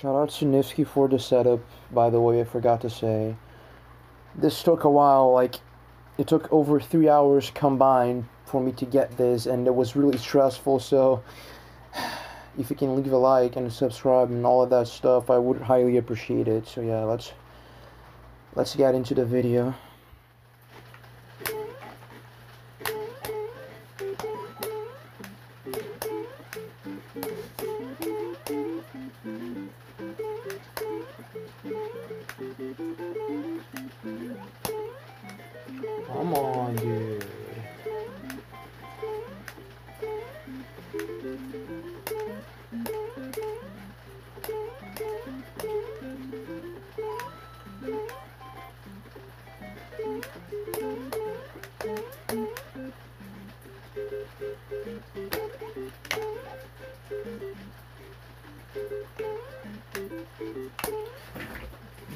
Shout out to Niftski for the setup, by the way, I forgot to say. This took a while, like, it took over three hours combined for me to get this, and it was really stressful, so if you can leave a like and subscribe and all of that stuff, I would highly appreciate it. So yeah, let's let's get into the video.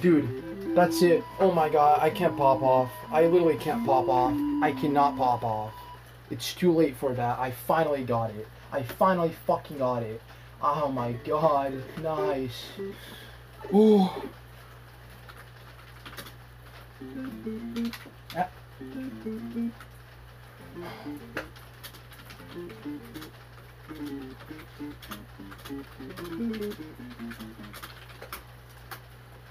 Dude. That's it. Oh my god, I can't pop off. I literally can't pop off. I cannot pop off. It's too late for that. I finally got it. I finally fucking got it. Oh my god. Nice. Ooh. Ah.